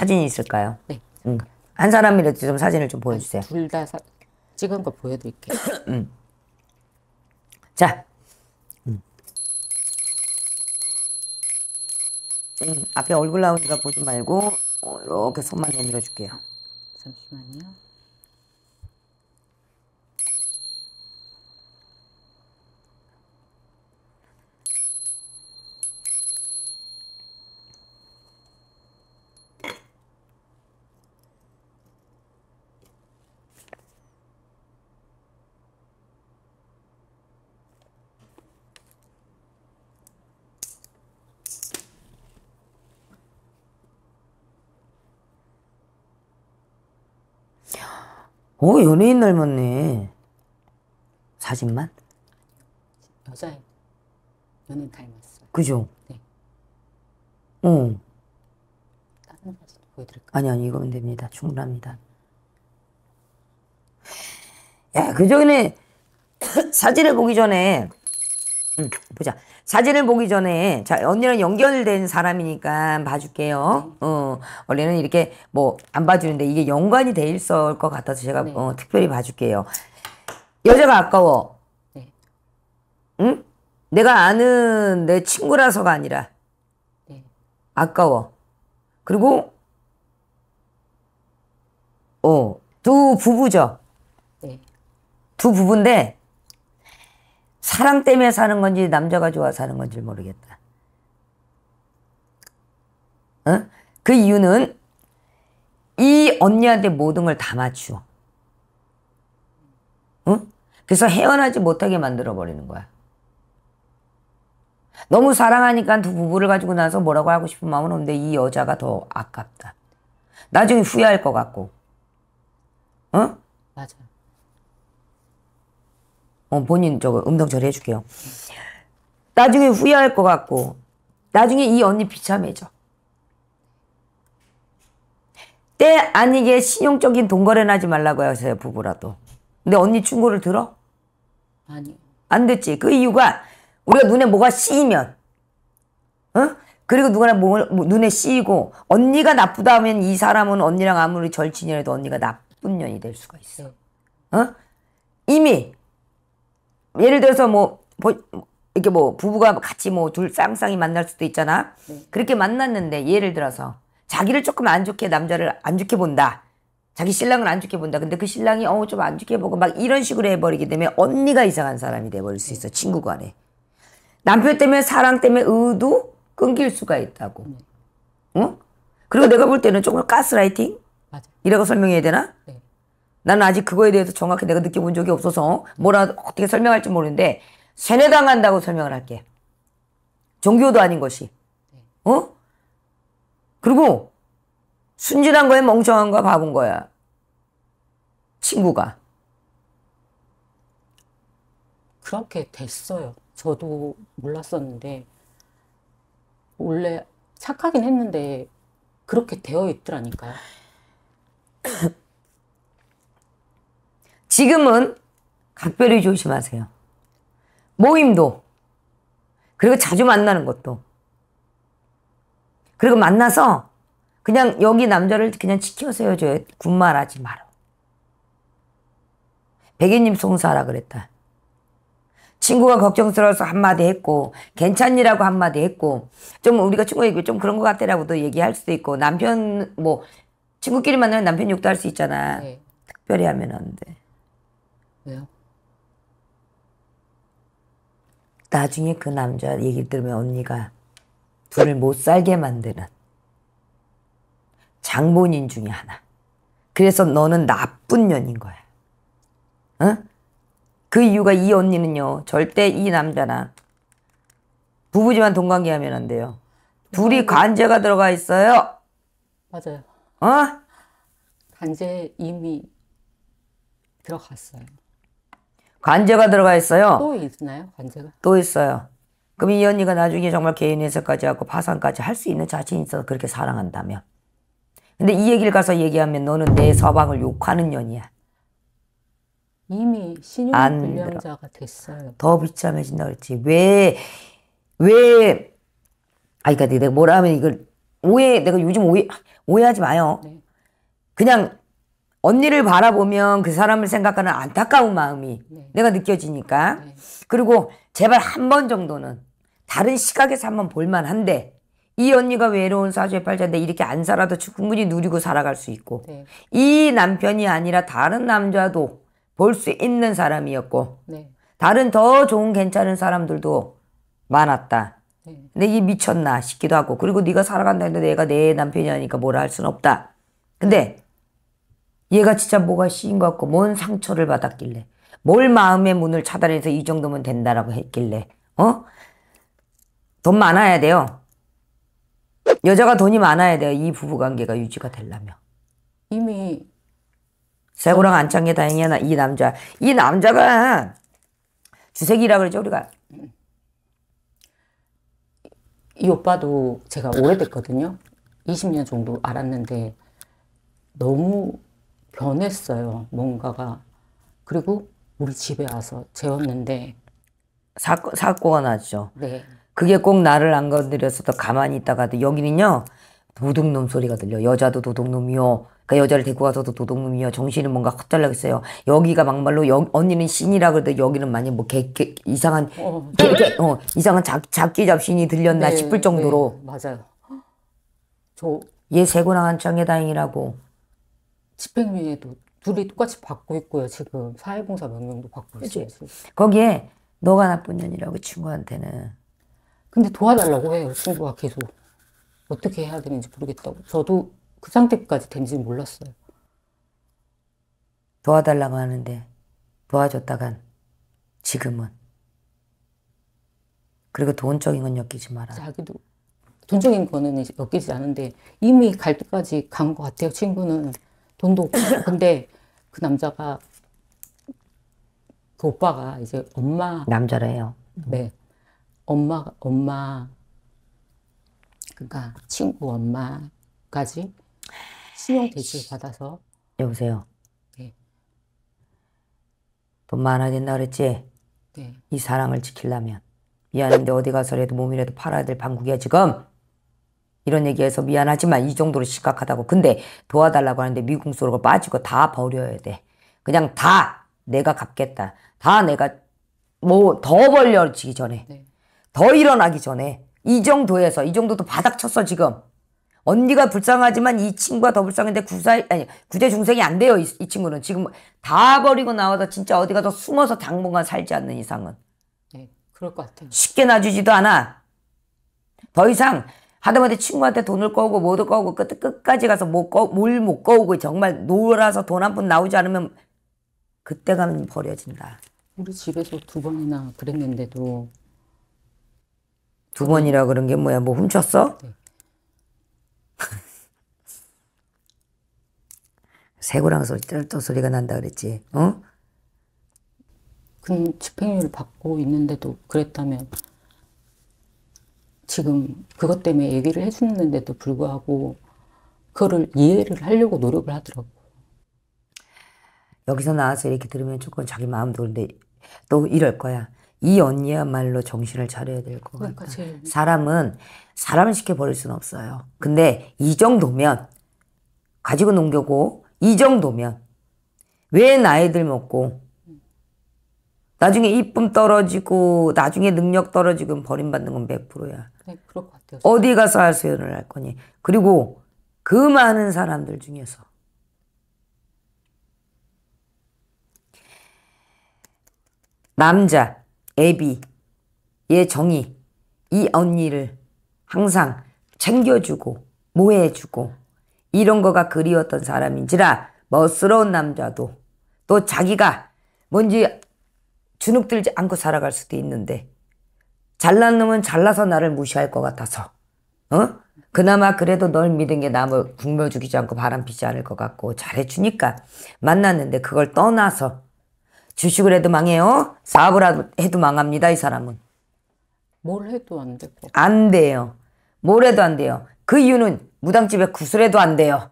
사진이 있을까요? 네. 음. 한 사람이라도 좀 사진을 좀 보여주세요. 둘 다 찍은 거 보여드릴게요. 자. 음. 음, 앞에 얼굴 나오니까 보지 말고 어, 이렇게 손만 내밀어 줄게요. 잠시만요. 어, 연예인 닮았네. 사진만? 여자 연인 닮았어요. 그죠? 네. 어. 다른 사진 보여드릴까요? 아니, 아니, 이거면 됩니다. 충분합니다. 야, 그 전에, 사진을 보기 전에, 음, 보자. 사진을 보기 전에, 자, 언니랑 연결된 사람이니까 봐줄게요. 어, 원래는 이렇게 뭐, 안 봐주는데 이게 연관이 돼 있을 것 같아서 제가, 네. 어, 특별히 봐줄게요. 여자가 아까워. 네. 응? 내가 아는 내 친구라서가 아니라, 네. 아까워. 그리고, 어, 두 부부죠. 네. 두 부부인데, 사랑 때문에 사는 건지, 남자가 좋아 사는 건지 모르겠다. 어? 그 이유는, 이 언니한테 모든 걸 다 맞추어. 응? 그래서 헤어나지 못하게 만들어 버리는 거야. 너무 사랑하니까 두 부부를 가지고 나서 뭐라고 하고 싶은 마음은 없는데 이 여자가 더 아깝다. 나중에 후회할 것 같고. 어? 맞아요. 어, 본인 저거 음성 처리해줄게요. 나중에 후회할 것 같고, 나중에 이 언니 비참해져. 때 아니게 신용적인 돈 거래는 하지 말라고 하세요, 부부라도. 근데 언니 충고를 들어? 아니요. 안 됐지. 그 이유가 우리가 눈에 뭐가 씌이면, 어? 그리고 누구나 뭐, 뭐 눈에 씌이고 언니가 나쁘다 하면 이 사람은 언니랑 아무리 절친이라도 언니가 나쁜 년이 될 수가 있어. 네. 어? 이미 예를 들어서 뭐, 뭐 이렇게 뭐 부부가 같이 뭐 둘 쌍쌍이 만날 수도 있잖아. 네. 그렇게 만났는데 예를 들어서 자기를 조금 안 좋게 남자를 안 좋게 본다. 자기 신랑을 안 좋게 본다. 근데 그 신랑이 어 좀 안 좋게 보고 막 이런 식으로 해버리게 되면 언니가 이상한 사람이 돼버릴 수 있어 친구 간에. 남편 때문에 사랑 때문에 의도 끊길 수가 있다고. 어? 그리고 내가 볼 때는 조금 가스라이팅 맞아요. 이라고 설명해야 되나? 네. 나는 아직 그거에 대해서 정확히 내가 느껴본 적이 없어서 뭐라 어떻게 설명할지 모르는데 세뇌당한다고 설명을 할게. 종교도 아닌 것이. 어? 그리고 순진한 거에 멍청한 거야 바본 거야. 친구가. 그렇게 됐어요. 저도 몰랐었는데 원래 착하긴 했는데 그렇게 되어 있더라니까요. 지금은 각별히 조심하세요. 모임도. 그리고 자주 만나는 것도. 그리고 만나서 그냥 여기 남자를 그냥 지켜서 헤어져요. 군말하지 마라. 백예님 송사라 그랬다. 친구가 걱정스러워서 한마디 했고 괜찮니라고 한마디 했고 좀 우리가 친구 얘기 좀 그런 것 같다라고도 얘기할 수도 있고 남편 뭐 친구끼리 만나면 남편 욕도 할 수 있잖아. 네. 특별히 하면 안 돼. 왜요? 나중에 그 남자 얘기 들으면 언니가 둘을 못 살게 만드는 장본인 중에 하나. 그래서 너는 나쁜 년인 거야. 어? 그 이유가 이 언니는요, 절대 이 남자나 부부지만 동관계 하면 안 돼요. 둘이 관제가 들어가 있어요. 맞아요. 어? 관제 이미 들어갔어요. 관제가 들어가 있어요. 또 있나요? 관제가? 또 있어요. 그럼 이 언니가 나중에 정말 개인 회사까지 하고 파산까지 할 수 있는 자신이 있어서 그렇게 사랑한다면. 근데 이 얘기를 가서 얘기하면 너는 내 서방을 욕하는 년이야. 이미 안 신용 불량자가 됐어요. 더 비참해진다 그랬지. 왜, 왜, 아, 그니까 내가 뭐라 하면 이걸 오해, 내가 요즘 오해, 오해하지 마요. 네. 그냥 언니를 바라보면 그 사람을 생각하는 안타까운 마음이 네. 내가 느껴지니까. 네. 그리고 제발 한 번 정도는 다른 시각에서 한번 볼만한데 이 언니가 외로운 사주의 팔자인데 이렇게 안 살아도 충분히 누리고 살아갈 수 있고 네. 이 남편이 아니라 다른 남자도 볼 수 있는 사람이었고 네. 다른 더 좋은 괜찮은 사람들도 많았다. 네. 근데 이 미쳤나 싶기도 하고 그리고 네가 살아간다 했는데 내가 내 남편이 아니까 뭐라 할순 없다. 근데 얘가 진짜 뭐가 씌인 것 같고 뭔 상처를 받았길래 뭘 마음의 문을 차단해서 이 정도면 된다라고 했길래 어? 돈 많아야 돼요. 여자가 돈이 많아야 돼요. 이 부부관계가 유지가 되려면. 이미 새고랑 안찬게 다행이야. 나이 남자. 이 남자가 주색이라 그러죠 우리가. 이 오빠도 제가 오래됐거든요. 20년 정도 알았는데 너무 변했어요. 뭔가가. 그리고 우리 집에 와서 재웠는데 사고, 사고가 났죠. 네. 그게 꼭 나를 안 건드렸어도 가만히 있다가도 여기는요 도둑놈 소리가 들려 여자도 도둑놈이요 그러니까 여자를 데리고 가서도 도둑놈이요 정신이 뭔가 헛잘나겠어요 여기가 막말로 여, 언니는 신이라 그래도 여기는 만약 뭐 개, 개, 이상한 어, 개, 개, 어, 이상한 잡, 잡기 잡신이 들렸나 네, 싶을 정도로 네, 맞아요. 저 얘 세고랑 한창에 다행이라고 집행유예도 둘이 똑같이 받고 있고요. 지금 사회봉사 명령도 받고 있어요. 거기에 너가 나쁜 년이라고 친구한테는 근데 도와달라고 해요. 친구가 계속. 어떻게 해야 되는지 모르겠다고. 저도 그 상태까지 된지는 몰랐어요. 도와달라고 하는데 도와줬다간 지금은 그리고 돈적인 건 엮이지 마라 자기도 돈적인 거는 엮이지 않은데 이미 갈 때까지 간 것 같아요. 친구는 돈도 없고. 근데 그 남자가 그 오빠가 이제 엄마 남자래요 네. 엄마, 엄마, 그러니까 친구 엄마까지 신용 대출 받아서, 여보세요 네. 돈 많아야 된다 그랬지? 네. 이 사랑을 지키려면 미안한데 어디 가서라도 몸이라도 팔아야 될 방국이야 지금 이런 얘기해서 미안하지만 이 정도로 심각하다고 근데 도와달라고 하는데 미궁수로 빠지고 다 버려야 돼 그냥 다 내가 갚겠다 다 내가 뭐 더 벌려지기 전에 네. 더 일어나기 전에 이 정도에서 이 정도도 바닥 쳤어 지금 언니가 불쌍하지만 이 친구가 더 불쌍한데 구사 아니 구제 중생이 안 돼요 이, 이 친구는 지금 다 버리고 나와서 진짜 어디 가서 숨어서 당분간 살지 않는 이상은 네. 그럴 것 같아요. 쉽게 놔주지도 않아 더 이상 하다못해 친구한테 돈을 꺼오고 뭐도 꺼오고 끝, 끝까지 가서 뭘못 꺼오고 정말 놀아서 돈 한 푼 나오지 않으면 그때 가면 버려진다 우리 집에서 두 번이나 그랬는데도, 두 번이라 그런 게 뭐야 뭐 훔쳤어? 네. 새고랑 소리 쩔쩔 소리가 난다 그랬지 어? 그 집행유예를 받고 있는데도 그랬다면, 지금 그것 때문에 얘기를 해주는데도 불구하고, 그거를 이해를 하려고 노력을 하더라고요. 여기서 나와서 이렇게 들으면 조금 자기 마음도 그런데 또 이럴 거야. 이 언니야말로 정신을 차려야 될것 그러니까 같다. 제일 사람은 사람을 시켜버릴 수는 없어요. 근데 이 정도면 가지고 농겨고 이 정도면 왜 나이들 먹고 나중에 이쁨 떨어지고 나중에 능력 떨어지고 버림받는 건 100%야. 네, 그럴 것 같아요. 어디 가서 하소연을 할 거니. 그리고 그 많은 사람들 중에서 남자, 애비, 얘 정이, 이 언니를 항상 챙겨주고, 모해주고, 이런 거가 그리웠던 사람인지라, 멋스러운 남자도, 또 자기가 뭔지 주눅들지 않고 살아갈 수도 있는데, 잘난 놈은 잘나서 나를 무시할 것 같아서, 어? 그나마 그래도 널 믿은 게 남을 국물 죽이지 않고 바람 피지 않을 것 같고 잘해주니까 만났는데 그걸 떠나서 주식을 해도 망해요. 사업을 해도 망합니다. 이 사람은. 뭘 해도 안 되고. 안 돼요. 뭘 해도 안 돼요. 그 이유는 무당집에 구슬해도 안 돼요.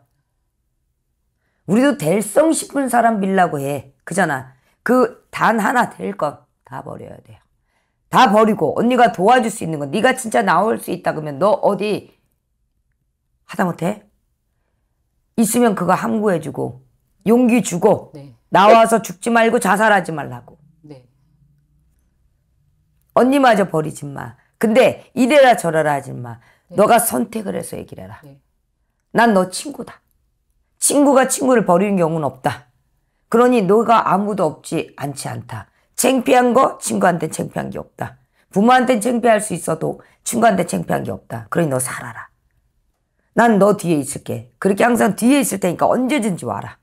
우리도 될성 싶은 사람 빌라고 해. 그잖아. 그 단 하나 될거다 버려야 돼요. 다 버리고 언니가 도와줄 수 있는 건 네가 진짜 나올 수 있다 그러면 너 어디 하다못해 있으면 그거 함구해주고 용기 주고 네. 나와서 죽지 말고 자살하지 말라고. 네. 언니마저 버리지 마. 근데 이래라 저래라 하지 마. 너가 선택을 해서 얘기를 해라. 네. 난너 친구다. 친구가 친구를 버리는 경우는 없다. 그러니 너가 아무도 없지 않지 않다. 창피한 거 친구한테 창피한 게 없다. 부모한테 창피할 수 있어도 친구한테 창피한 게 없다. 그러니 너 살아라. 난 너 뒤에 있을게. 그렇게 항상 뒤에 있을 테니까 언제든지 와라.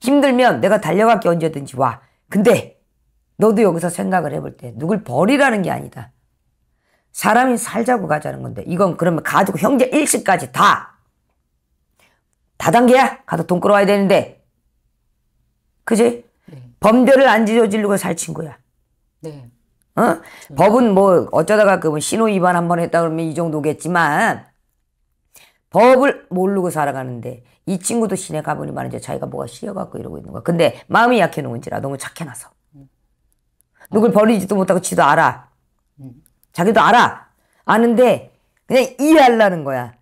힘들면 내가 달려갈게 언제든지 와. 근데 너도 여기서 생각을 해볼 때 누굴 버리라는 게 아니다. 사람이 살자고 가자는 건데 이건 그러면 가지고 형제 일식까지 다 다단계야 가서 돈 끌어와야 되는데 그지? 네. 범죄를 안 저지르고 살 친구야. 네. 어? 법은 뭐 어쩌다가 그 신호 위반 한 번 했다 그러면 이 정도겠지만 법을 모르고 살아가는데 이 친구도 시내 가보니 말이죠 자기가 뭐가 씌어갖고 이러고 있는 거야. 근데 마음이 약해 놓은지라 너무 착해놔서 누굴 버리지도 못하고 지도 알아. 자기도 알아. 아는데 그냥 이해하려는 거야.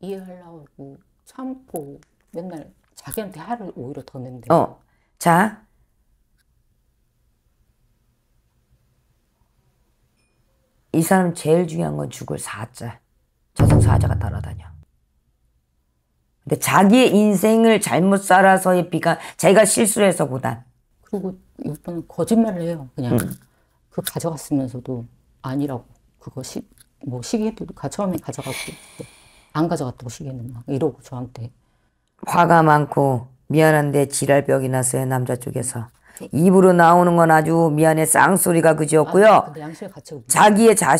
이해하려고 참고 맨날 자기한테 화를 오히려 더 낸대. 어. 자. 이 사람 제일 중요한 건 죽을 사자. 저승 사자가 따라다녀. 근데 자기의 인생을 잘못 살아서의 비가 자기가 실수를 해서보단 그리고 이번은 거짓말을 해요. 그냥 그 가져갔으면서도 아니라고 그거 시뭐 시계도 가 처음에 가져갔고 네. 안 가져갔다고 시계는 막 이러고 저한테 화가 많고 미안한데 지랄병이 났어요 남자 쪽에서. 입으로 나오는 건 아주 미안해. 쌍소리가 그지였고요. 아, 자기의 자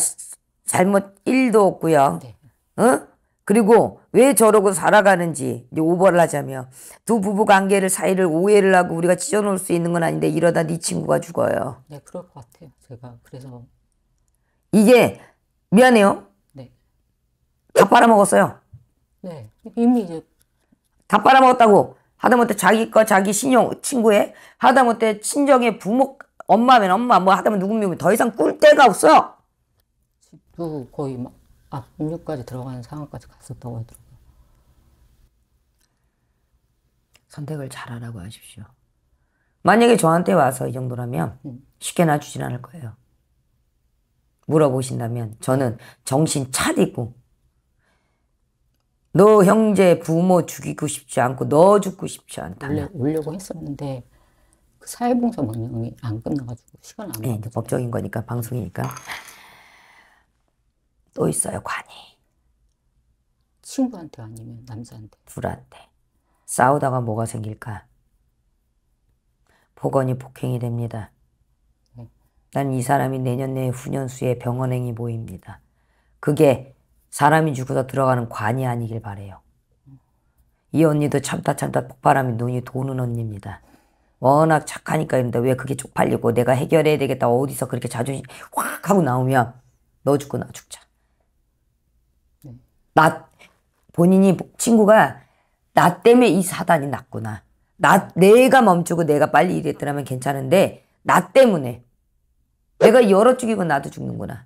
잘못 일도 없고요. 네. 어? 그리고 왜 저러고 살아가는지 이제 오버를 하자면 두 부부 관계를 사이를 오해를 하고 우리가 찢어놓을 수 있는 건 아닌데 이러다 네 친구가 죽어요. 네 그럴 것 같아요. 제가 그래서. 이게 미안해요? 네. 다 빨아먹었어요? 네. 이미 이제 다 빨아먹었다고 하다못해 자기 거 자기 신용 친구의 하다못해 친정의 부모 엄마면 엄마 뭐 하다못해 누구면 더 이상 꿀 데가 없어 집도 거의 막 압류까지 들어가는 상황까지 갔었다고 하더라고요. 선택을 잘하라고 하십시오. 만약에 저한테 와서 이 정도라면 쉽게 놔주진 않을 거예요. 물어보신다면 저는 정신 차리고 너 형제 부모 죽이고 싶지 않고 너 죽고 싶지 않다 원래 오려고 했었는데 그 사회봉사 명령이 안 끝나가지고 시간 안. 이제 법적인 거니까 방송이니까 또 있어요 관이 친구한테 아니면 남자한테. 둘한테 싸우다가 뭐가 생길까? 폭언이 폭행이 됩니다. 난 이 사람이 내년 내 후년수에 병원행이 보입니다. 그게 사람이 죽어서 들어가는 관이 아니길 바래요. 이 언니도 참다 참다 폭발하면 눈이 도는 언니입니다. 워낙 착하니까 이런데 왜 그게 쪽팔리고 내가 해결해야 되겠다 어디서 그렇게 자존심 확 하고 나오면 너 죽고 나 죽자. 나 본인이 친구가 나 때문에 이 사단이 났구나. 나 내가 멈추고 내가 빨리 일했더라면 괜찮은데 나 때문에 내가 열어 죽이고 나도 죽는구나.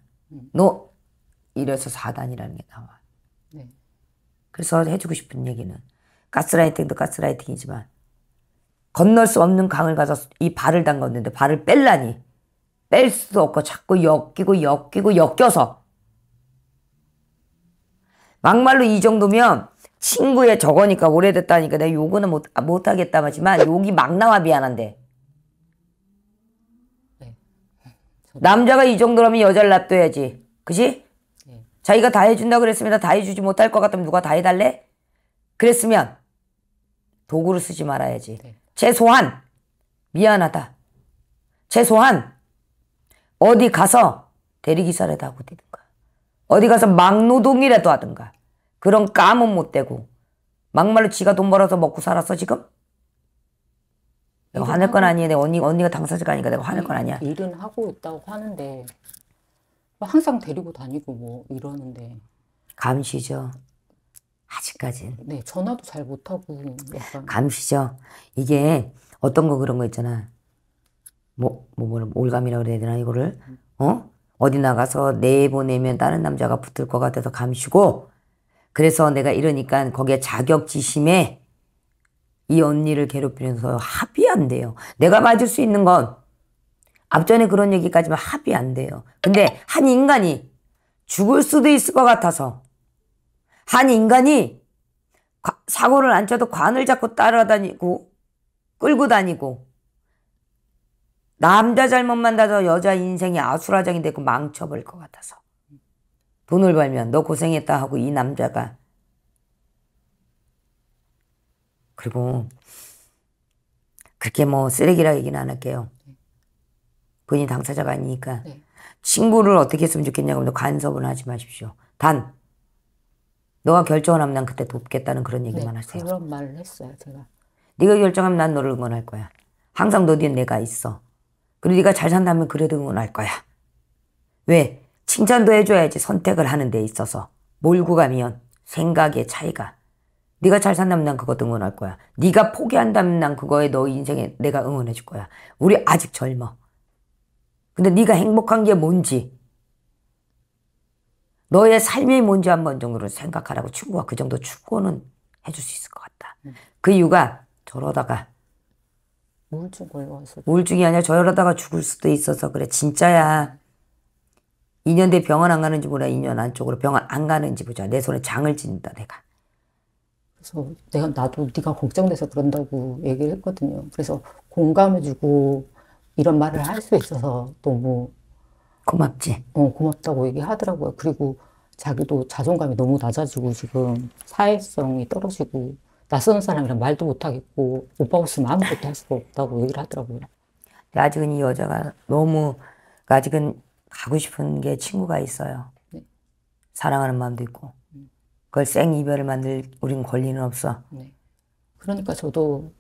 너 이래서 사단이라는 게 나와. 네. 그래서 해주고 싶은 얘기는 가스라이팅도 가스라이팅이지만 건널 수 없는 강을 가서 이 발을 담궜는데 발을 뺄라니 뺄 수도 없고 자꾸 엮이고 엮이고 엮여서 막말로 이 정도면 친구의 저거니까 오래됐다니까 내가 요거는 못, 아, 못하겠다지만 욕이 막 나와 미안한데 네. 남자가 이 정도라면 여자를 놔둬야지 그지? 네. 자기가 다 해준다 그랬으면 다 해주지 못할 것 같으면 누가 다 해달래? 그랬으면 도구를 쓰지 말아야지 네. 최소한 미안하다 최소한 어디 가서 대리기사라도 하고 뛰든가 어디 가서 막노동이라도 하든가 그런 까면 못 대고 막말로 지가 돈 벌어서 먹고 살았어 지금? 내가 화낼 건 아니야 내 언니, 언니가 당사자가 아니까 내가 화낼 건 아니야 일은 하고 있다고 하는데 뭐 항상 데리고 다니고 뭐 이러는데 감시죠 아직까진 네 전화도 잘 못하고 약간 감시죠. 이게 어떤 거 그런 거 있잖아. 뭐, 뭐, 뭐, 올감이라고 그래야 되나, 이거를? 어? 어디 나가서 내보내면 다른 남자가 붙을 것 같아서 감시고, 그래서 내가 이러니까 거기에 자격지심에 이 언니를 괴롭히면서 합의 안 돼요. 내가 맞을 수 있는 건 앞전에 그런 얘기까지만 합의 안 돼요. 근데 한 인간이 죽을 수도 있을 것 같아서 한 인간이 과- 사고를 안 쳐도 관을 잡고 따라다니고 끌고 다니고 남자 잘못 만나서 여자 인생이 아수라장이 되고 망쳐버릴 것 같아서 돈을 벌면 너 고생했다 하고 이 남자가 그리고 그렇게 뭐 쓰레기라 얘기는 안 할게요. 본인이 당사자가 아니니까 네. 친구를 어떻게 했으면 좋겠냐고 간섭은 하지 마십시오. 단 너가 결정을 하면 난 그때 돕겠다는 그런 네, 얘기만 하세요. 그런 말을 했어요, 제가. 네가 결정하면 난 너를 응원할 거야. 항상 너 뒤에 내가 있어. 그리고 네가 잘 산다면 그래도 응원할 거야. 왜? 칭찬도 해줘야지 선택을 하는 데 있어서. 몰고 가면 생각의 차이가. 네가 잘 산다면 난 그것도 응원할 거야. 네가 포기한다면 난 그거에 너 인생에 내가 응원해 줄 거야. 우리 아직 젊어. 근데 네가 행복한 게 뭔지 너의 삶이 뭔지 한번 정도로 생각하라고 친구가 그 정도 충고는 해줄 수 있을 것 같다. 그 이유가 저러다가 우울증 걸려서 우울증이 아니라 저러다가 죽을 수도 있어서 그래. 진짜야. 2년 뒤에 병원 안 가는지 몰라. 2년 안쪽으로 병원 안 가는지 보자. 내 손에 장을 찢는다 내가. 그래서 내가 나도 네가 걱정돼서 그런다고 얘기를 했거든요. 그래서 공감해주고 이런 말을 할 수 있어서 너무 고맙지 어, 고맙다고 얘기하더라고요. 그리고 자기도 자존감이 너무 낮아지고 지금 사회성이 떨어지고 낯선 사람이랑 말도 못하겠고 오빠 없으면 아무것도 할 수가 없다고 얘기를 하더라고요. 아직은 이 여자가 너무 아직은 가고 싶은 게 친구가 있어요 네. 사랑하는 마음도 있고 그걸 생 이별을 만들 우린 권리는 없어 네. 그러니까 저도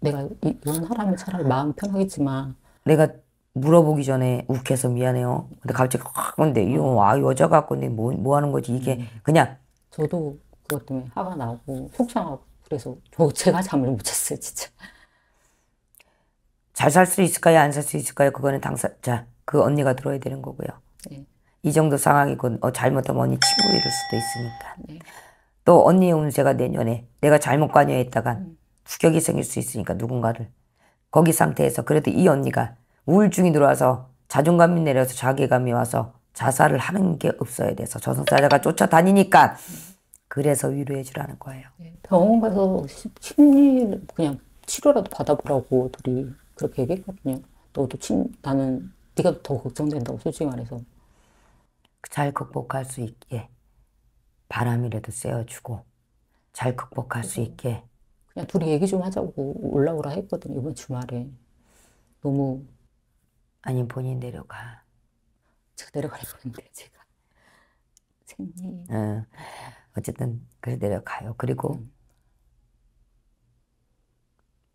내가 이- 이혼하라면 차라리 마음 편하겠지만 내가 물어보기 전에 욱해서 미안해요 근데 갑자기 확 근데 이거 아 여자 갖고 근데 뭐, 뭐 하는 거지 이게 그냥 저도 그것 때문에 화가 나고 속상하고 그래서 저 제가 잠을 못 잤어요 진짜. 잘 살 수 있을까요? 안 살 수 있을까요? 그거는 당사자, 그 언니가 들어야 되는 거고요. 네. 이 정도 상황이고 어, 잘못하면 언니 친구 이럴 수도 있으니까. 네. 또 언니의 운세가 내년에 내가 잘못 관여했다가 후격이 생길 수 있으니까 누군가를 거기 상태에서 그래도 이 언니가 우울증이 들어와서 자존감이 내려서 자괴감이 와서 자살을 하는 게 없어야 돼서 저승사자가 쫓아다니니까 그래서 위로해 주라는 거예요. 병원 가서 시- 심리 그냥 치료라도 받아보라고 둘이 그렇게 얘기했거든요. 너도 친 나는 네가 더 걱정된다고 솔직히 말해서 잘 극복할 수 있게 바람이라도 쐬어주고 잘 극복할 수 있게 그냥 둘이 얘기 좀 하자고 올라오라 했거든요 이번 주말에 너무 아니면 본인 내려가. 제가 내려가려고 했는데 제가 생리 어, 어쨌든 그래 내려가요. 그리고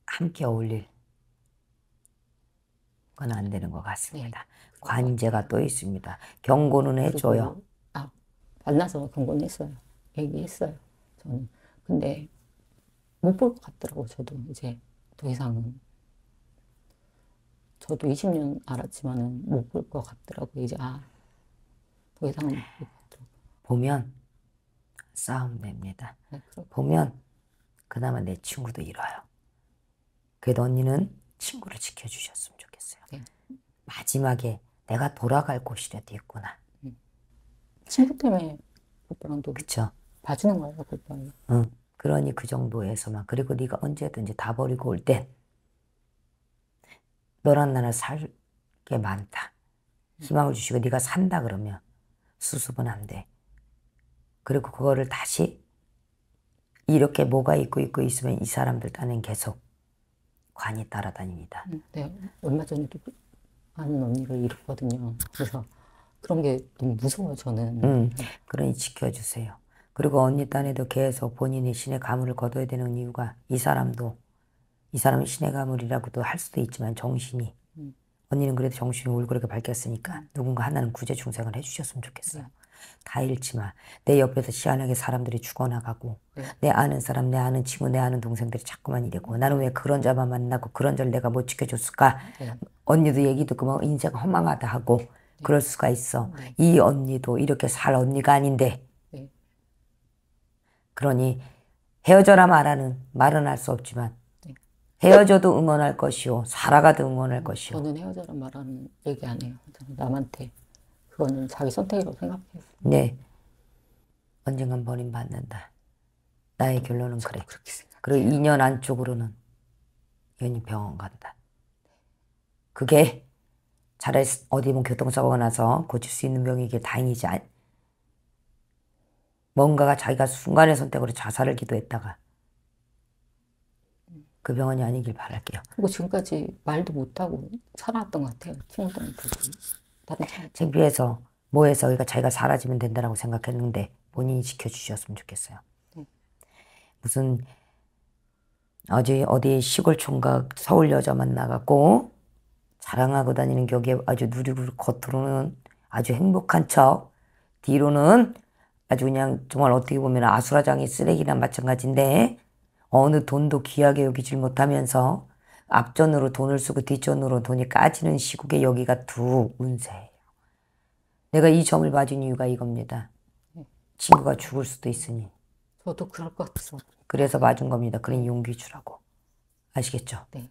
함께 어울릴 건 안 되는 것 같습니다. 관제가 또 있습니다. 경고는 해줘요. 그리고 아 만나서 경고는 했어요 얘기했어요 저는 근데 못 볼 것 같더라고 저도 이제 더 이상은 저도 20년 알았지만은 못 볼 것 같더라고 이제 아 더 이상은 못 볼 것 같더라고 보면 싸움 냅니다. 네, 보면 그나마 내 친구도 잃어요. 그래도 언니는 친구를 지켜주셨으면 좋겠어요. 네. 마지막에 내가 돌아갈 곳이라도 있구나. 친구 때문에 오빠랑도 그쵸? 봐주는 거예요 그 오빠는 응. 그러니 그 정도에서만. 그리고 네가 언제든지 다 버리고 올 땐 너랑 나는 살게 많다. 희망을 주시고 네가 산다 그러면 수습은 안 돼. 그리고 그거를 다시 이렇게 뭐가 있고 있고 있으면 이 사람들 딴엔 계속 관이 따라다닙니다. 네, 얼마 전에도 아는 언니를 잃었거든요. 그래서 그런 게 너무 무서워요, 저는. 음, 그러니 지켜주세요. 그리고 언니 딴에도 계속 본인이 신의 가물을 거둬야 되는 이유가 이 사람도 이 사람이 신의 가물이라고도 할 수도 있지만 정신이 언니는 그래도 정신이 올그렇게 밝혔으니까 누군가 하나는 구제 중생을 해주셨으면 좋겠어요. 다 잃지 마. 내 옆에서 시원하게 사람들이 죽어나가고 네. 내 아는 사람, 내 아는 친구, 내 아는 동생들이 자꾸만 이래고 나는 왜 그런 자만 만나고 그런 자를 내가 못 지켜줬을까? 네. 언니도 얘기 듣고 뭐 인생 허망하다 하고 그럴 수가 있어. 이 언니도 이렇게 살 언니가 아닌데 네. 그러니 헤어져라 말하는 말은 할 수 없지만 헤어져도 응원할 것이요 살아가도 응원할 것이요 저는 헤어져라 말하는 얘기 안 해요. 남한테 그거는 자기 선택이라고 생각해요. 네 언젠간 버림받는다 나의 결론은 그래. 그리고 2년 안쪽으로는 연이 병원 간다 그게 차라리 어디 뭐 교통사고가 나서 고칠 수 있는 병이길 다행이지 않- 뭔가가 자기가 순간의 선택으로 자살을 기도했다가 그 병원이 아니길 바랄게요. 그리고 지금까지 말도 못하고 살아왔던 것 같아요. 다른 친구. 창피해서 뭐해서 그러니까 자기가 사라지면 된다라고 생각했는데 본인이 지켜주셨으면 좋겠어요. 무슨 어제 어디 시골 총각 서울 여자 만나갖고 자랑하고 다니는 격에 아주 누리고 겉으로는 아주 행복한 척 뒤로는 아주 그냥 정말 어떻게 보면 아수라장의 쓰레기랑 마찬가지인데 어느 돈도 귀하게 여기질 못하면서 앞전으로 돈을 쓰고 뒷전으로 돈이 까지는 시국에 여기가 두 운세예요. 내가 이 점을 봐준 이유가 이겁니다. 친구가 죽을 수도 있으니 저도 그럴 것 같아서. 그래서 봐준 겁니다. 그런 용기 주라고 아시겠죠? 네.